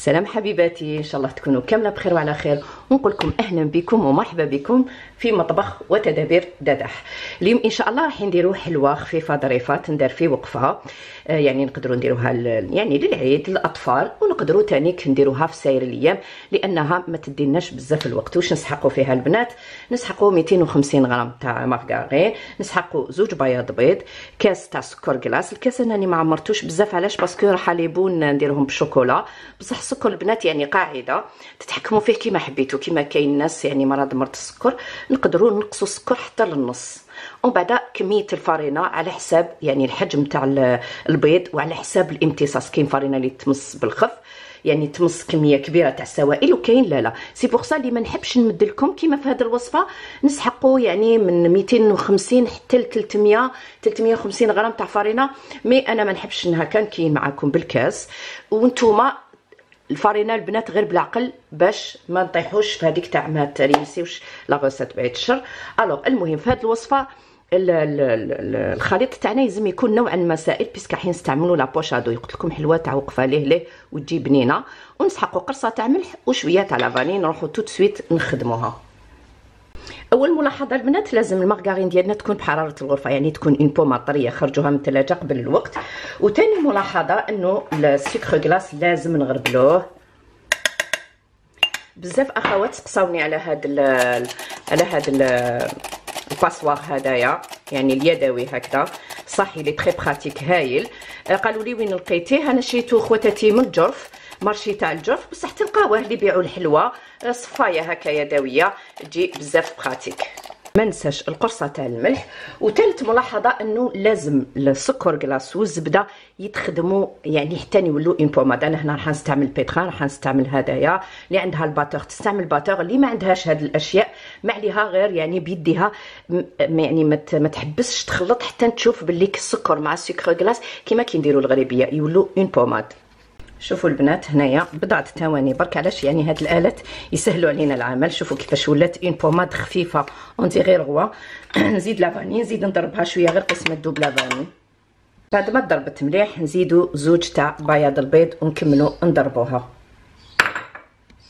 سلام حبيباتي إن شاء الله تكونوا كاملة بخير وعلى خير. ونقول لكم أهلا بكم ومرحبا بكم في مطبخ وتدابير ددح اليوم إن شاء الله راح نديروا حلوة خفيفة ظريفة تندار في وقفها. آه يعني نقدروا نديروها يعني للعيد للأطفال ونقدروا تاني نديروها في ساير الأيام لأنها ما تديناش بزاف الوقت. واش نسحقوا فيها البنات؟ نسحقوا 250 غرام تاع مارغارين نسحقوا زوج بياض بيض كاس تاع سكر glace الكاس أنا ما عمرتوش بزاف علاش؟ parce que راح les blancs نديرهم بالشوكولا بصح السكر البنات يعني قاعدة تتحكموا فيه كيما كيما كاين ناس يعني مرض مرض السكر نقدروا نقصوا السكر حتى للنص. ومن بعد كمية ال farine على حساب يعني الحجم تاع البيض وعلى حساب الامتصاص. كاين farine اللي تمص بالخف يعني تمص كمية كبيرة تاع السوائل وكاين لا لا. c'est pour ça اللي ما نحبش نمد لكم كيما في هذه الوصفة نسحقوا يعني من 250 حتى ل 300 350 غرام تاع farine مي أنا ما نحبش هكا كاين معاكم بالكاس. وانتوما الفارينه البنات غير بالعقل باش ما نطيحوش في هذيك تاع ما ترينسيوش لا غوسيت بعيد الشر. الوغ المهم في هذه الوصفة الخليط تاعنا لازم يكون نوعا ما سائل بيسك راح نستعملوا لا بوشادو قلت لكم حلوة تاع وقفه ليه ليه وتجي بنينه ونسحقوا قرصة تاع ملح وشوية تاع لافاني نروحوا تو سويت نخدموها. أول ملاحظة البنات لازم المارغارين ديالنا تكون بحرارة الغرفة يعني تكون اون بومه طرية خرجوها من الثلاجه قبل الوقت. وثاني ملاحظة إنه السكر glace لازم نغربلوه. بزاف أخوات سقساوني على هاد على هاد ال passoire هدايا يعني اليدوي هكذا. صحي elle est très pratique هايل. قالوا لي وين لقيتيه؟ أنا شريته خواتاتي من الجرف. marché تاع الجرف بصح تلقاوه اللي يبيعوا الحلوه صفاية هكا يدوية تجي بزاف pratique ما ننساش القرصة تاع الملح. وثالث ملاحظة إنه لازم السكر glace والزبدة يتخدموا يعني حتى يولوا en pommade أنا هنا راح نستعمل pétrin راح نستعمل هدايا. اللي عندها ال batteur تستعمل batteur اللي ما عندهاش هاد الأشياء ما عليها غير يعني بيديها. يعني ما تحبسش تخلط حتى تشوف باللي السكر مع السكر glace كيما كينديروا الغريبية يولوا en pommade شوفوا البنات هنايا بضعة ثواني برك علاش يعني هاد الآلات يسهلوا علينا العمل؟ شوفوا كيفاش ولات en pommade خفيفة اونتي غير غوا نزيد لافاني نزيد نضربها شوية غير قسمة دوب لافاني بعد ما ضربت مليح نزيدو زوج تاع بياض البيض ونكملوا نضربوها.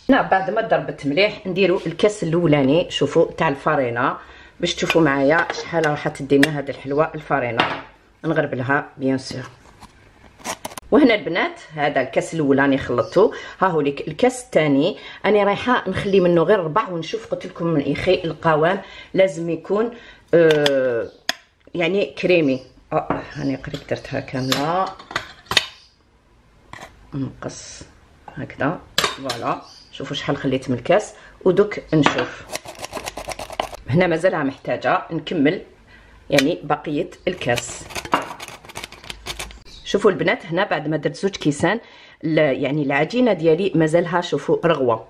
هنا بعد ما ضربت مليح نديرو الكاس الأولاني شوفوا تاع الفارينة. باش تشوفوا معايا شحال راح تدينا هذه الحلوة الفارينة. نغربلها بيان سور وهنا البنات هذا الكاس الاولاني خلطته. ها هو لك الكاس الثاني. أنا رايحة نخلي منه غير ربع ونشوف قلت لكم من إخي القوام لازم يكون آه يعني كريمي. آه هاني قريب درتها كاملة. نقص هكذا. فوالا. شوفوا شحال خليت من الكاس. ودوك نشوف. هنا مازالها محتاجة. نكمل يعني بقية الكاس. شوفوا البنات هنا بعد ما درت زوج كيسان يعني العجينة ديالي مازالها شوفوا رغوة.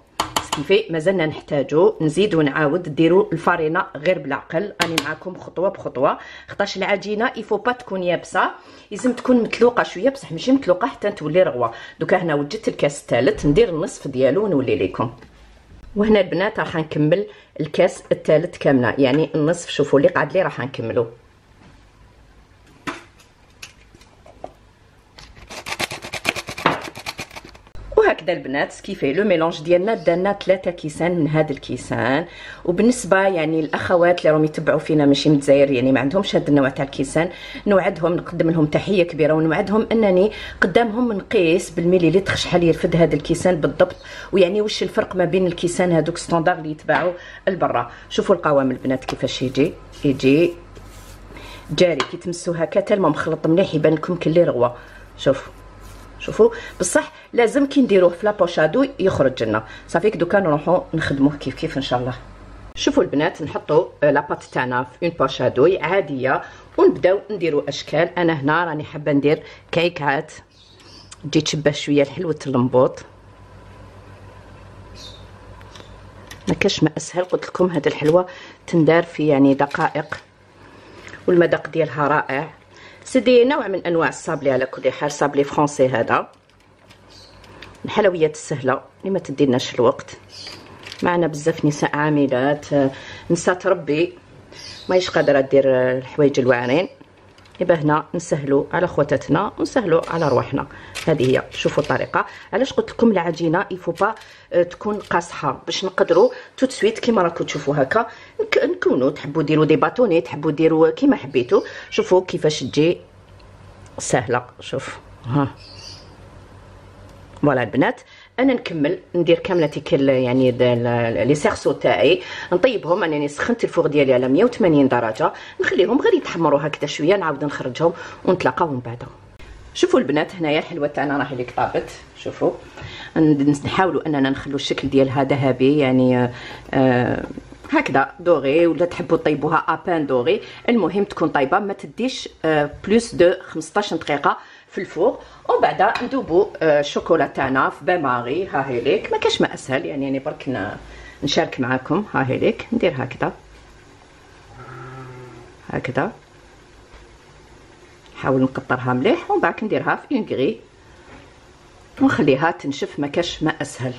كيفي مازلنا نحتاجو نزيدو نعاود ديروا الفارينه غير بالعقل. راني معاكم خطوة بخطوة. خاطرش العجينة يفو با تكون يابسة. لازم تكون متلوقة شوية بصح ماشي متلوقة حتى تولي رغوة. دوكا هنا وجدت الكاس الثالث ندير النصف ديالو ونولي لكم وهنا البنات راح نكمل الكاس الثالث كاملة. يعني النصف شوفوا اللي قعد لي راح نكملو. وهكذا البنات كيفاه le mélange ديالنا دانا ثلاثة كيسان من هذا الكيسان. وبالنسبة يعني الأخوات اللي راهم يتبعوا فينا ماشي الجزائر يعني ما عندهمش هذا النوع تاع الكيسان نوعدهم نقدم لهم تحية كبيرة ونوعدهم أنني قدامهم نقيس بالمليلتر شحال يرفد هذا الكيسان بالضبط ويعني واش الفرق ما بين الكيسان هذوك standard اللي يتباعوا البرا شوفوا القوام البنات كيفاش يجي يجي جاري كي تمسوا هكا تالما مخلط مليح يبان لكم كلي رغوه شوفوا. شوفوا. بصح لازم كي نديروه في la poche à douille يخرج لنا. صافي دوكا نروحو نخدموه كيف كيف إن شاء الله. شوفوا البنات نحطوا la pâte تاعنا في une poche à douille عادية. ونبداو نديروا أشكال. أنا هنا راني حابة ندير كيكات. تجي تشبه شوية لحلوه اللمبوط ما كاش ما أسهل قلت لكم هذه الحلوة تندار في يعني دقائق. والمذاق ديالها رائع. سيدي نوع من أنواع الصابلي على كل حال sablé français هذا. الحلويات السهلة اللي ما تديناش الوقت. معنا بزاف نساء عاملات. نساء تربي. ماهيش قادرة دير الحوايج الواعرين. يبقى هنا نسهلوا على خواتاتنا ونسهلوا على رواحنا. هذه هي شوفوا الطريقة. علاش قلت لكم العجينة؟ يفو با آه، تكون قاصحة. باش نقدروا tout de suite كيما راكم تشوفوا هكا نكونوا تحبوا ديروا des bâtonnets تحبوا ديروا كيما حبيتوا شوفوا كيفاش تجي سهلة. شوف ها. voilà البنات. أنا نكمل ندير كاملة تيك يعني les cerceaux تاعي. نطيبهم انني سخنت ال four ديالي على 180 درجة. نخليهم غير يتحمروا هكذا شوية نعاود نخرجهم ونتلاقاو من بعد شوفوا البنات هنايا الحلوة تاعنا راهي ليك طابت. شوفوا. نحاولوا أننا نخلو الشكل ديالها ذهبي يعني آه, هكذا doré ولا تحبوا طيبوها bien doré المهم تكون طيبة ما تديش آه plus de 15 دقيقة. في ال four ومن بعد ندوبو الشوكولا آه، تاعنا في bain-marie ها هي ليك ما كاش ما أسهل يعني يعني برك نشارك معاكم. ها هي ليك ندير هكذا. هكذا. نحاول نكثرها مليح ومن بعد نديرها في اون ونخليها تنشف ما كاش ما أسهل.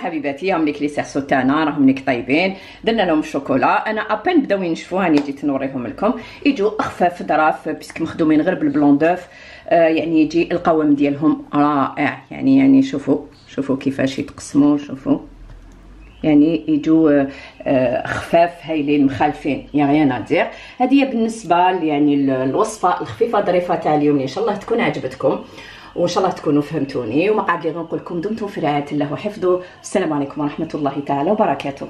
حبيباتي هم لي سيرسو تاعنا راهم ليك طيبين. درنا لهم الشوكولا أنا ابان بداو ينشفوا هاني جيت نوريهم لكم. يجوا أخفاف ظراف بيسك مخدومين غير بالبلون دوف. آه يعني يجي القوام ديالهم رائع. يعني يعني شوفوا شوفوا كيفاش يتقسموا شوفوا. يعني يجوا آه خفاف هايلين مخالفين. يا غيان ادير هذه بالنسبة يعني الوصفة الخفيفة ظريفة تاع اليوم. إن شاء الله تكون عجبتكم. وإن شاء الله تكونوا فهمتوني. وما قاعد لي غنقول لكم دمتم في رعاية الله وحفظه. السلام عليكم ورحمة الله تعالى وبركاته.